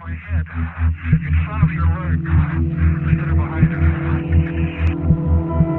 my head. In front of your leg. Instead of behind it.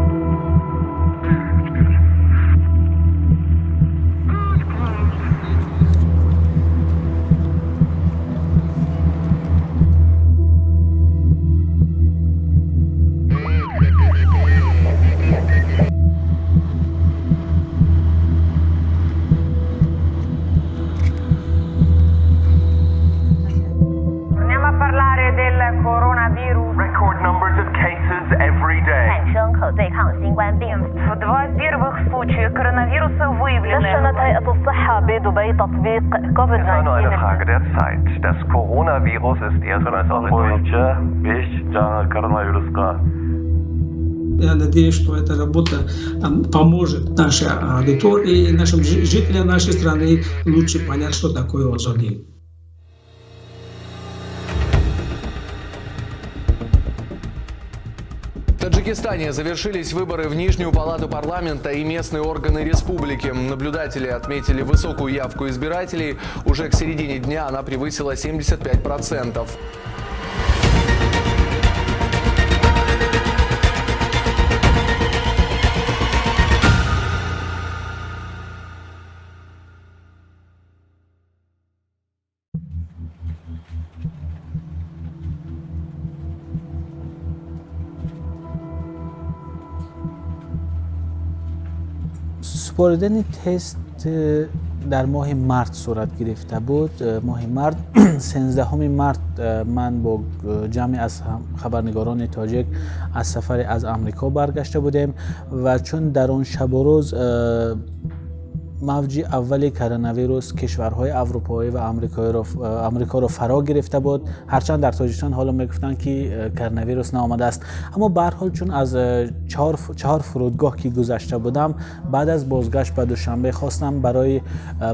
Nur eine 19 Frage der Zeit. Das Coronavirus ist erst einmal бойынша 5 жаңа коронавирусқа Я надеюсь, что эта работа там, поможет нашей аудитории, нашим жи- жителям нашей страны лучше понять, что такое озоний. В Таджикистане завершились выборы в Нижнюю палату парламента и местные органы республики. Наблюдатели отметили высокую явку избирателей. Уже к середине дня она превысила 75%. سپردن تست در ماه مارت صورت گرفته بود. ماه مارت 13 مارت من با جمع از خبرنگاران تاجک از سفر از امریکا برگشته بودیم و چون در اون شب و روز موج اول کرونا ویروس کشورهای اروپایی و آمریکایی رو آمریکا فرا گرفته بود. هرچند در تاجیکستان حالا می‌گفتن که کرونا ویروس نامده است. اما به حال چون از چهار چهار فرودگاه که گذشته بودم بعد از بازگشت به دوشنبه خواستم برای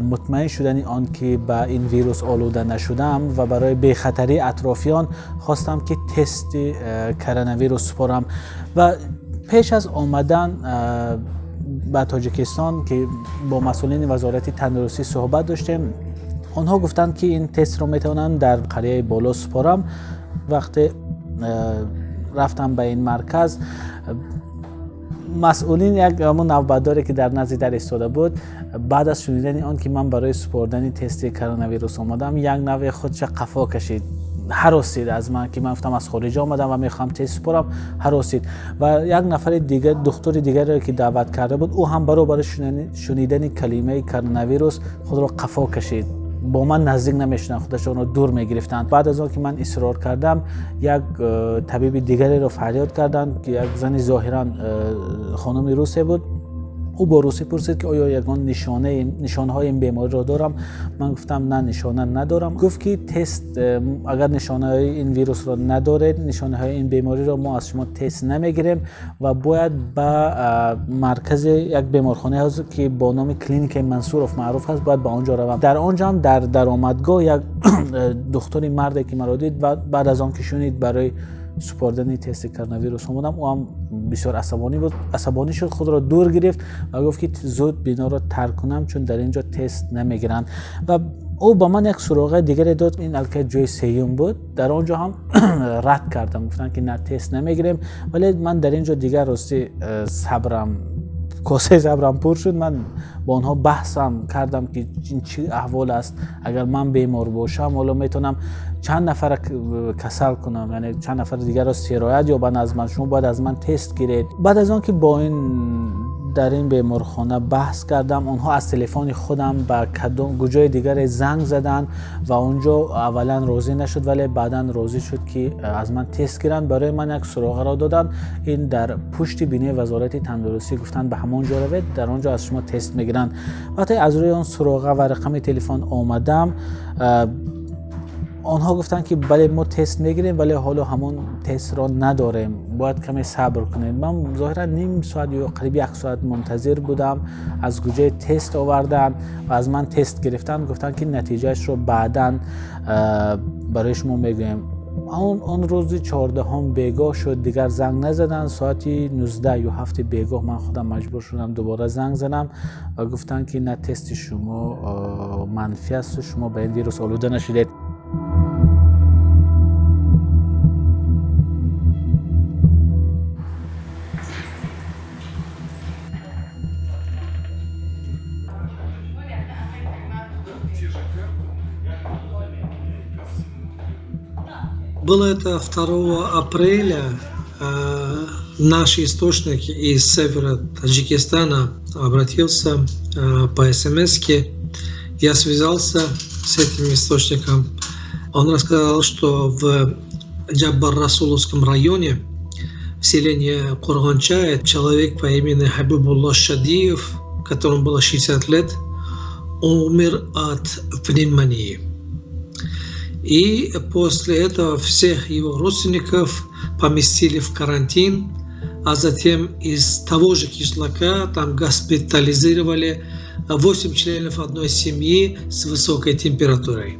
مطمئن شدن آن که به این ویروس آلوده نشدم و برای بخطری اطرافیان خواستم که تست کرونا ویروس سپارم و پیش از آمدن به تاجیکستان که با مسئولین وزارت تندرستی صحبت داشتیم آنها گفتند که این تست رو می‌تونن در قریه بالا سپارم. وقتی رفتم به این مرکز مسئولین یک همون نوبتداری که در نزد در ایستاده بود بعد از شنیدن آن که من برای سپردن تست کرونا ویروس آمدم یک نوع خودش قفا کشید. حراسید از من که من گفتم از خارج آمدم و می‌خوام تست سپرم حراسید و یک نفر دیگه دکتر دیگر که دعوت کرده بود او هم برای شنیدن کلمه کرونا ویروس خود را قفا کشید. با من نزدیک نمی‌شدن خودشون رو دور می‌گرفتند بعد از اون که من اصرار کردم یک طبیب دیگری رو فریاد کردند که یک زن ظاهرا خانم روسه بود. او با روسی پرسید که آیا یگان نشانه نشانه های این بیماری را دارم؟ من گفتم نه نشانه ندارم. گفت که تست اگر نشانه های این ویروس را ندارید نشانه های این بیماری را ما از شما تست نمی‌گیریم و باید به مرکز یک بیمارخانه هست که با نام کلینیک منصورف معروف هست باید به آنجا روم در آنجا هم در درآمدگاه یک دکتری مردی که مرا دید بعد از آن که برای سپردن تست کرونا ویروس آمدم او هم بسیار عصبانی بود. عصبانی شد خود را دور گرفت و گفت که زود بینا را ترک کنم چون در اینجا تست نمی‌گیرند. و او با من یک سراغه دیگر داد. این الکه جای سیوم بود. در آنجا هم رد کردم. گفتن که نه تست نمی‌گیریم. ولی من در اینجا دیگر راستی صبرم کاسه صبرم پر شد. من با آنها بحثم کردم که این چی احوال است. اگر من بیمار باشم حالا می‌تونم چند نفر کسل کنم؟ یعنی چند نفر دیگر را سرایت یا از من؟ شما باید از من تست گیرید. بعد از آن که با این در این بیمارخانه بحث کردم آنها از تلفن خودم به کدوم گوجای دیگر زنگ زدن و اونجا اولا راضی نشد ولی بعدا راضی شد که از من تست گیرن برای من یک سراغ را دادن این در پشت بینی وزارت تندرستی گفتن به همون جا روید در آنجا از شما تست می‌گیرن وقتی از روی اون سراغ و رقم تلفن آمدم آنها گفتن که بله ما تست می‌گیریم ولی حالا همون تست را نداریم. باید کمی صبر کنید من ظاهرا نیم ساعت یا قریب یک ساعت منتظر بودم. از گوجه تست آوردن و از من تست گرفتن گفتن که نتیجهش رو بعدا برای شما می‌گویم. اون اون روز 14 هم بیگاه شد. دیگر زنگ نزدن. ساعتی 19 یا هفت بیگاه من خودم مجبور شدم دوباره زنگ زنم و گفتن که نه تست شما منفی است شما به این ویروس آلوده نشدید. Было это 2 апреля. Э, наш источник из севера Таджикистана обратился э, по смс. Я связался с этим источником. Он рассказал, что в Джаббар-Расуловском районе в селении Курганча человек по имени Хабибулла Шадиев, которому было 60 лет, умер от пневмонии. И после этого всех его родственников поместили в карантин, а затем из того же кишлака там госпитализировали 8 членов одной семьи с высокой температурой.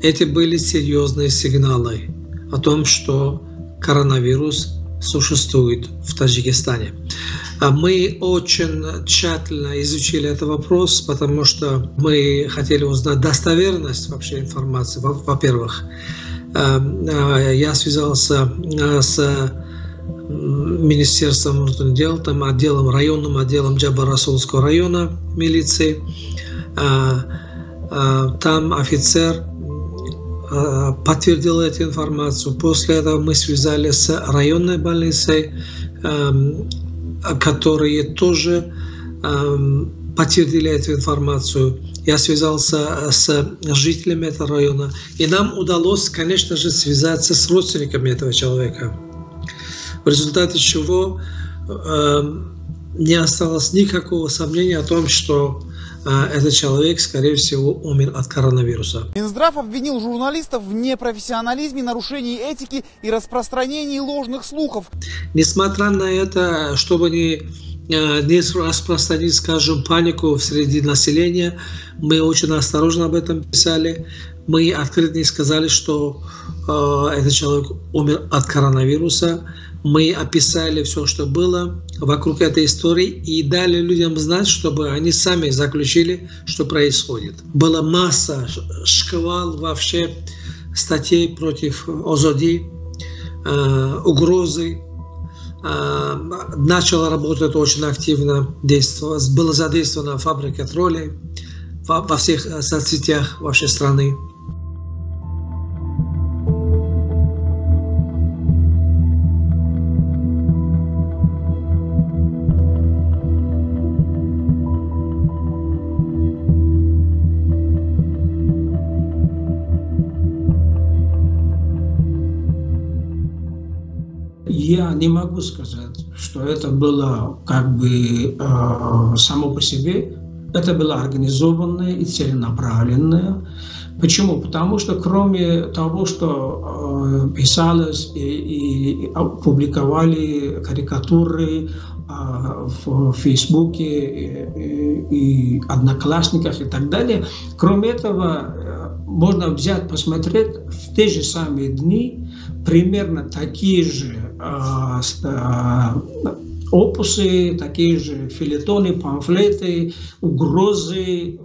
Эти были серьезные сигналы о том, что коронавирус существует в Таджикистане. А мы очень тщательно изучили этот вопрос, потому что мы хотели узнать достоверность вообще информации. Во-первых, э, я связался э, с Министерством внутренних дел, там отделом, районным отделом Джабарасулского района милиции. Э, там офицер подтвердила эту информацию. После этого мы связались с районной больницей, эм, которые тоже эм, подтвердили эту информацию. Я связался с жителями этого района, и нам удалось, конечно же, связаться с родственниками этого человека. В результате чего эм, не осталось никакого сомнения о том, что этот человек, скорее всего, умер от коронавируса. Минздрав обвинил журналистов в непрофессионализме, нарушении этики и распространении ложных слухов. Несмотря на это, чтобы не а, не распространить, скажем, панику среди населения. Мы очень осторожно об этом писали. Мы открыто не сказали, что э, этот человек умер от коронавируса мы описали все, что было вокруг этой истории и дали людям знать, чтобы они сами заключили, что происходит. Была масса шквал вообще статей против Озоди, э, угрозы. Э, начала работать очень активно, действовать. Была задействована фабрика троллей во, во всех соцсетях вашей страны. Не могу сказать, что это было как бы э, само по себе. Это было организованное и целенаправленное. Почему? Потому что кроме того, что э, писалось и, и публиковали карикатуры э, в Фейсбуке и, и Одноклассниках и так далее, кроме этого э, можно взять, посмотреть в те же самые дни примерно такие же а, а, опусы, такие же филетоны, памфлеты, угрозы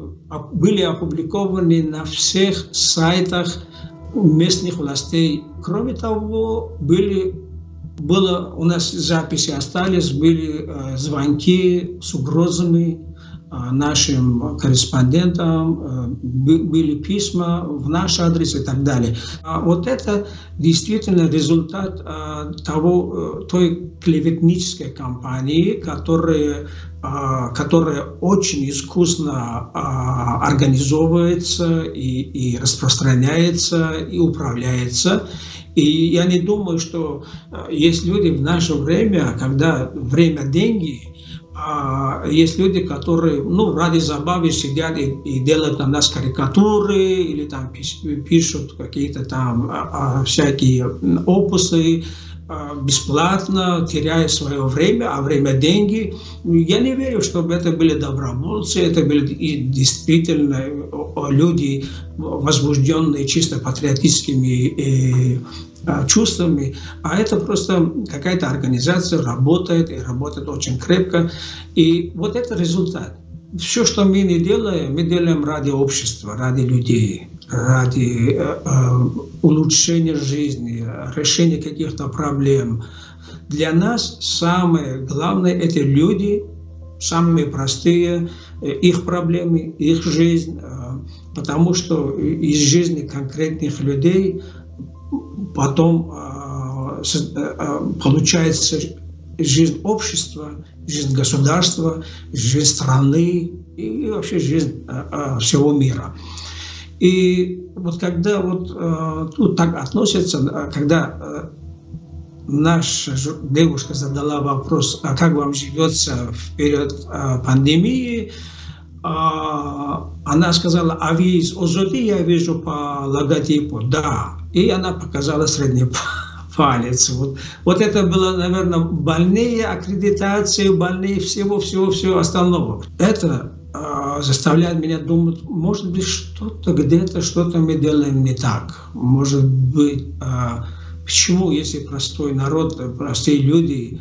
были опубликованы на всех сайтах местных властей. Кроме того, были было, у нас записи остались, были э, звонки с угрозами, нашим корреспондентам, э, были письма в наш адрес и так далее. А вот это действительно результат э, того, той клеветнической кампании, которая, которая очень искусно организовывается и, и распространяется и управляется. И я не думаю, что есть люди в наше время, когда время деньги, а, есть люди, которые ну, ради забавы сидят и, и делают на нас карикатуры или там пишут какие-то там а, а, всякие опусы а, бесплатно, теряя свое время, а время – деньги. Я не верю, чтобы это были добровольцы, это были и действительно люди, возбужденные чисто патриотическими а, чувствами, а это просто какая-то организация работает и работает очень крепко. И вот это результат. Все, что мы не делаем, мы делаем ради общества, ради людей, ради э, э, улучшения жизни, решения каких-то проблем. Для нас самое главное – это люди, самые простые, э, их проблемы, их жизнь, э, потому что из жизни конкретных людей потом э, э, э, получается жизнь общества, жизнь государства, жизнь страны и вообще жизнь всего мира. И вот когда вот тут так относятся, когда наша девушка задала вопрос, а как вам живется в период пандемии, а, она сказала, а вы из я вижу по логотипу, да. И она показала средний палец. Вот, вот это было, наверное, больнее аккредитации, больнее всего-всего-всего остального. Это а, заставляет меня думать, может быть, что-то где-то, что-то мы делаем не так. Может быть, а, почему, если простой народ, простые люди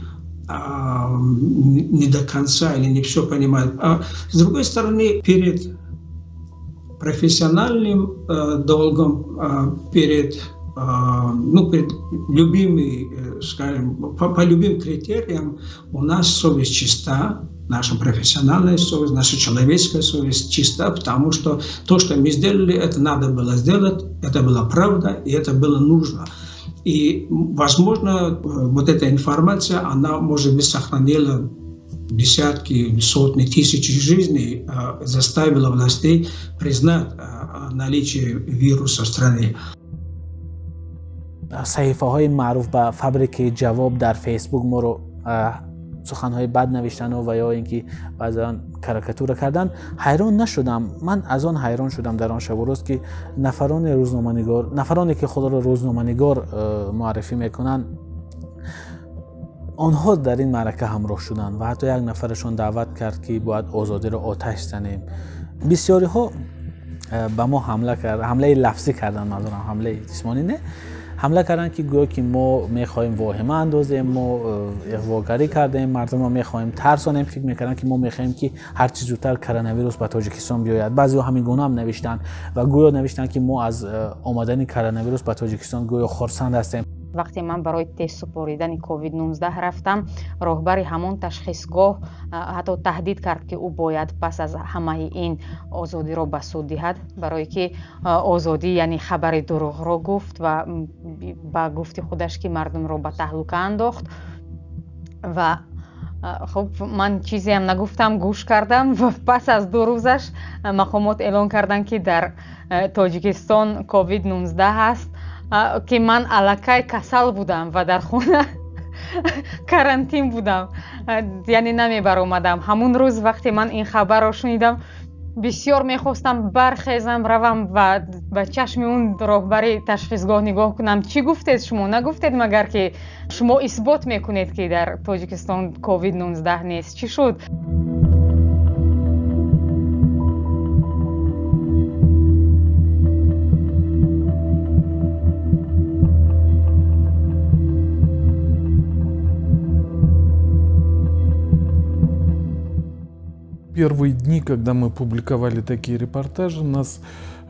а, не до конца или не все понимают. А с другой стороны, перед профессиональным э, долгом, э, перед, э, ну, перед любыми, э, скажем, по, по любым критериям у нас совесть чиста, наша профессиональная совесть, наша человеческая совесть чиста, потому что то, что мы сделали, это надо было сделать, это была правда, и это было нужно. И, возможно, э, вот эта информация, она, может быть, сохранила десятки, сотни, тысячи жизней, э, заставила властей признать э, наличие вируса в стране. صحیفه های معروف به فبریک جواب در فیسبوک ما رو سخن های بد نوشتن و, و یا اینکه بعضا کرکاتور کردن حیران نشدم من از آن حیران شدم در آن شب و روز که نفران روزنامه‌نگار نفرانی که خود را روزنامه‌نگار اه، معرفی میکنن آنها در این معرکه همراه شدند و حتی یک نفرشان دعوت کرد که باید آزادی را آتش زنیم. بسیاری ها به ما حمله کرد حمله لفظی کردن منظورم حمله جسمانی نه. حمله کردن که گویا که ما می‌خوایم واهمه اندازیم ما اغواگری کردیم مردم رو می‌خوایم ترسانیم فکر می‌کردن که ما می‌خوایم که هر چی زودتر کرونا ویروس به تاجیکستان بیاید. بعضی همین گونه هم نوشتن و گویا نوشتن که ما از آمدن کرونا ویروس به تاجیکستان گویا خرسند هستیم. Вақте ман барои тест супоридани covid 19 рафтам роҳбари ҳамон ташхисгоҳ ҳатто таҳдид кард ки ӯ бояд пас аз ҳамаи ин озодиро ба суд диҳад барое ки озодӣ яъне хабари дурӯғро гуфт ва ба гуфти худаш ки мардумро ба таҳлука андохт. Ва хуб ман чизеам нагуфтам гӯш кардам ва пас аз ду рӯзаш мақомот эълон карданд ки дар тоҷикистон covid 19 ҳаст а, ки ман аллакай касал будам ва дар хона карантин будам. Яъне намебаромадам. Ҳамун рӯз вақте ман ин хабарро шунидам бисёр мехостам бархезам равам ва ба чашми он роҳбари ташхисгоҳ нигоҳ кунам. Чӣ гуфтед шумо? Нагуфтед магар ки шумо исбот мекунед ки дар тоҷикистон covid 19 нест. Чӣ шуд Первые дни, когда мы публиковали такие репортажи, нас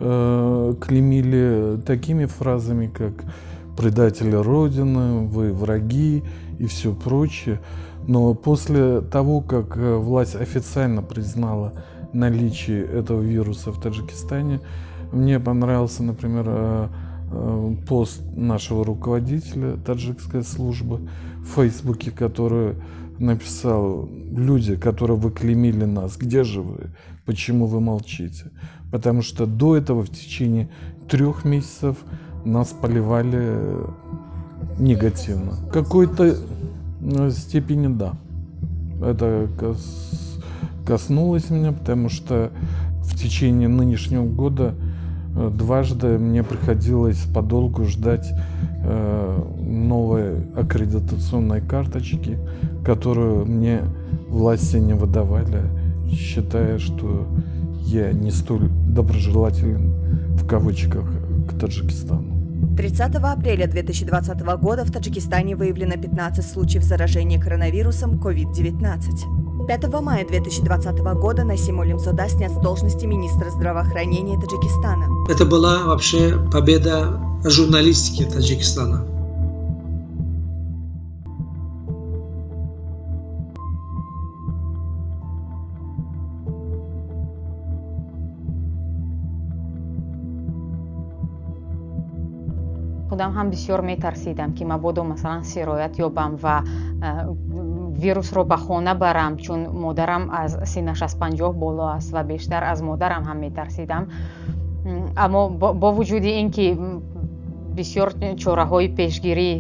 э, клеймили такими фразами, как предатели Родины, вы враги и все прочее. Но после того, как э, власть официально признала наличие этого вируса в Таджикистане, мне понравился, например, э, пост нашего руководителя таджикской службы в Фейсбуке, который написал люди, которые вы клеймили нас, где же вы, почему вы молчите? Потому что до этого в течение трех месяцев нас поливали э, негативно. В какой-то э, степени да. Это кос- коснулось меня, потому что в течение нынешнего года э, дважды мне приходилось подолгу ждать э, новой аккредитационной карточки, которую мне власти не выдавали, считая, что я не столь доброжелателен в кавычках к Таджикистану. 30 апреля 2020 года в Таджикистане выявлено 15 случаев заражения коронавирусом COVID-19. 5 мая 2020 года Насим Олимзода снят с должности министра здравоохранения Таджикистана. Это была вообще победа журналистики Таджикистана. худам ҳам бисёр метарсидам ки мабодо масалан сироят ёбам ва вирусро ба хона барам чун модарам аз сина шаст панҷоҳ боло аст ва бештар аз модарам ҳам метарсидам. Аммо бо вуҷуди ин ки бисёр чораҳои пешгирӣ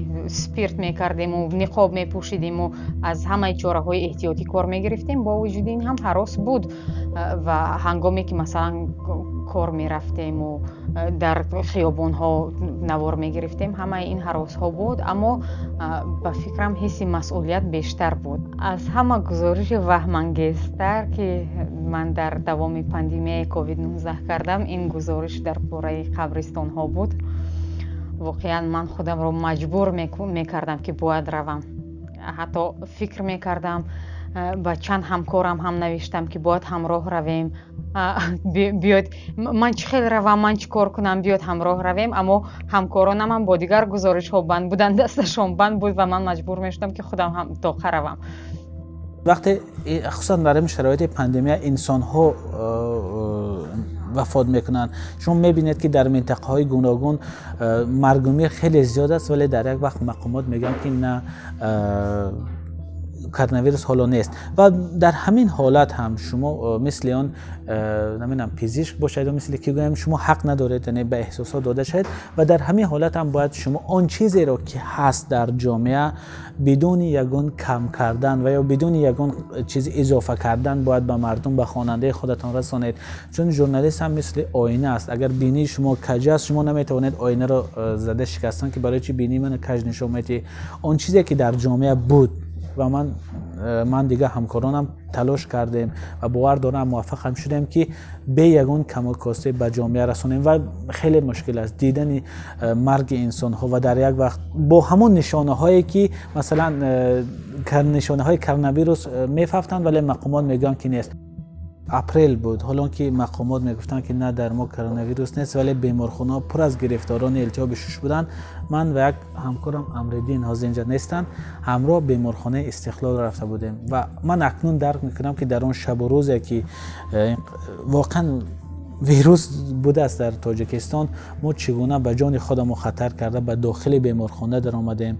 спирт мекардему ниқоб мепӯшидиму аз ҳамаи чораҳои эҳтиётӣ кор мегирифтем бо вуҷуди ин ҳам ҳарос буд. Ва ҳангоме ки масалан кор мерафтему дар хиёбонҳо навор мегирифтем. Ҳамаи ин ҳаросҳо буд аммо ба фикрам ҳисси масъулият бештар буд. Аз ҳама гузориши ваҳмангезтар ки ман дар давоми пандемияи covid 19 кардам ин гузориш дар бораи қабристонҳо буд. Воқеан ман худамро маҷбур мекардам ки бояд равам. Ҳатто фикр мекардам ба чанд ҳамкорам ҳам навиштам ки бояд ҳамроҳ равем. Биёед ман чӣ хел равам ман чӣ кор кунам биёед ҳамроҳ равем аммо ҳамкоронамам бо дигар гузоришҳо банд буданд дасташон банд буд ва ман маҷбур мешудам ки худам ҳам тоқа равам. Вақте хусусан дар ин шароити пандемия инсонҳо вафот мекунанд. Шумо мебинед ки дар минтақаҳои гуногун маргумӣ хеле зиёд аст вале дар як вақт мақомот мегӯянд ки на کرونا ویروس حالا نیست. و در همین حالت هم شما مثل آن نمی‌دونم پزشک باشید و مثل که گویم شما حق ندارید یعنی به احساسات داده شد و در همین حالت هم باید شما آن چیزی را که هست در جامعه بدون یگان کم کردن و یا بدون یگان چیز اضافه کردن باید به با مردم به خواننده خودتان رسانید. چون ژورنالیست هم مثل آینه است. اگر بینی شما کج است شما نمی‌توانید آینه را زده شکستن که برای چی بینی؟ من کج نشون میتی آن چیزی که در جامعه بود و من من دیگه همکارانم تلاش کردیم و باور دارم موفق هم شدیم که به یگان کمال کاسته به جامعه رسونیم و خیلی مشکل است. دیدن مرگ انسان ها و در یک وقت با همون نشانه هایی که مثلا نشانه های کرونا ویروس میففتن ولی مقامات میگن که نیست. اپریل بود. حالا که مقامات می‌گفتن که نه در ما کرونا ویروس نیست ولی بیمارخونا پر از گرفتاران التهاب شش بودن. من و یک همکارم امردین حاضر اینجا نیستن. همراه بیمارخانه استقلال رفته بودیم. و من اکنون درک می‌کنم که در اون شب و روزی که واقعا ویروس بوده است در تاجیکستان. ما چگونه به جان خودم خطر کرده به داخل بیمارخانه در آمدیم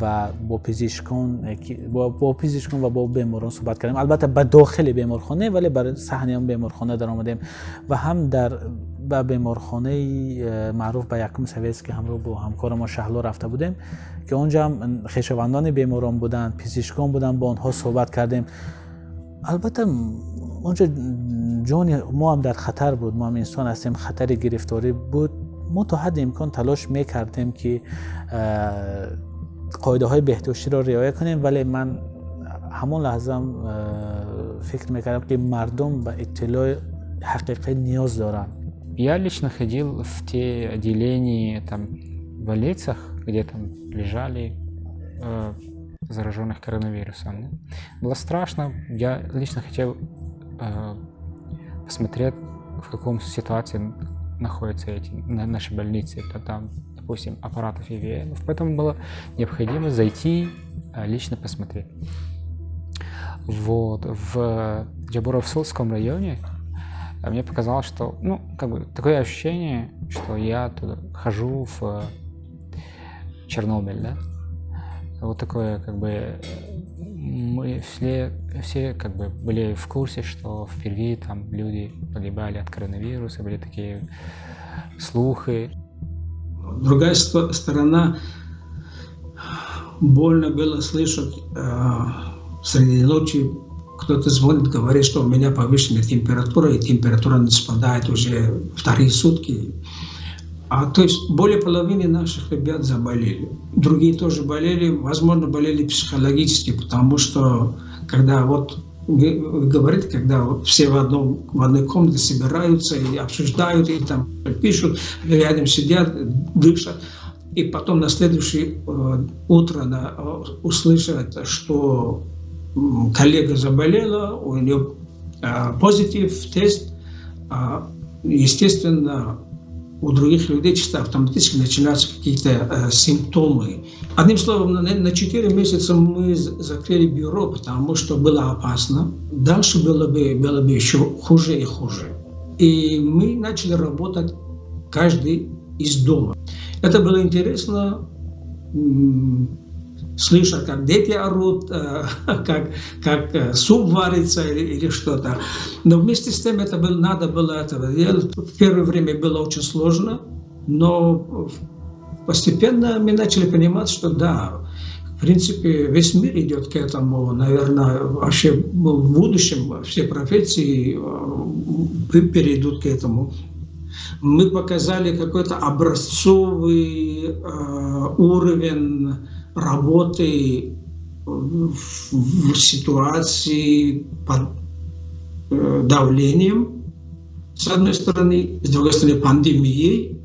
و با پزشکان با با پزشکان و با بیماران صحبت کردیم. البته به داخل بیمارخانه ولی بر صحنه هم بیمارخانه در آمدیم. و هم در به بیمارخانه معروف به یکم سویس که همرو با همکار ما شهلا رفته بودیم که اونجا هم خیشوندان بیماران بودن پزشکان بودن با آنها صحبت کردیم. суҳбат кардем албатта онҷо ҷони мо ҳам дар хатар буд мо ҳам инсон ҳастем хатари гирифторӣ буд мо то ҳадди имкон талош мекардем ки қоидаҳои беҳтиёширо риоя кунем вале ман ҳамон лаҳзам фикр мекардам ки мардум ба иттилои ҳақиқӣ ниёз доранд Я лично ходил в те отделения там в больницах, где там лежали э, зараженных коронавирусом. Было страшно. Я лично хотел э, посмотреть, в каком ситуации находятся эти наши больницы. Это там, допустим, аппаратов ИВЛ. Поэтому было необходимо зайти э, лично посмотреть. Вот. В Джабуровсулском районе э, мне показалось, что, ну, как бы, такое ощущение, что я туда хожу в Чернобыль, да? Вот такое, как бы, мы все, все как бы были в курсе, что впервые там люди погибали от коронавируса, были такие слухи. Другая сторона, больно было слышать э, среди ночи кто-то звонит, говорит, что у меня повышенная температура, и температура не спадает уже вторые сутки. А, то есть более половины наших ребят заболели. Другие тоже болели, возможно, болели психологически, потому что когда вот говорите, когда все в, одном, в одной комнате собираются и обсуждают, и там пишут, рядом сидят, дышат, и потом на следующее э, утро на, э, услышат, что коллега заболела, у нее э, позитив, тест, э, естественно, у других людей чисто автоматически начинаются какие-то э, симптомы. Одним словом, на, на 4 месяца мы закрыли бюро, потому что было опасно. Дальше было бы, было бы еще хуже и хуже. И мы начали работать каждый из дома. Это было интересно слышать, как дети орут, э, как, как э, суп варится или, или что-то. Но вместе с тем это было, надо было этого делать. В первое время было очень сложно, но постепенно мы начали понимать, что да, в принципе, весь мир идет к этому. Наверное, вообще в будущем все профессии э, перейдут к этому. Мы показали какой-то образцовый уровень работы в ситуации под э, давлением, с одной стороны, с другой стороны, пандемией.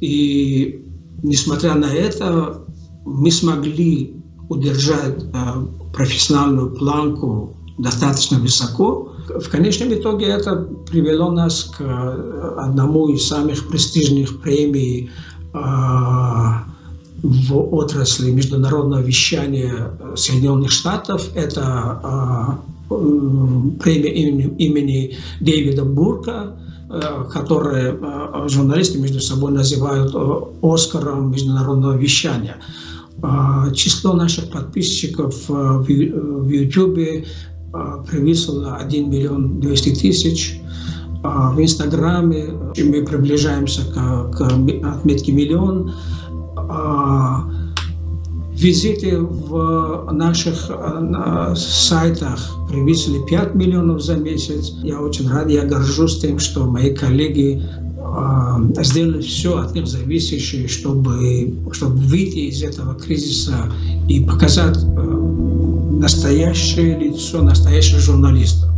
И несмотря на это, мы смогли удержать э, профессиональную планку достаточно высоко. В конечном итоге это привело нас к э, одному из самых престижных премий э, в отрасли международного вещания Соединенных Штатов. Это премия имени, имени Дэвида Бурка, которое журналисты между собой называют Оскаром международного вещания. А, число наших подписчиков а, в YouTube а, превысило 1 миллион 200 тысяч. В Инстаграме мы приближаемся к, к отметке миллион. Визиты в наших сайтах превысили 5 миллионов за месяц. Я очень рад, я горжусь тем, что мои коллеги э, сделали все от них зависящее, чтобы, чтобы выйти из этого кризиса и показать э, настоящее лицо настоящих журналистов.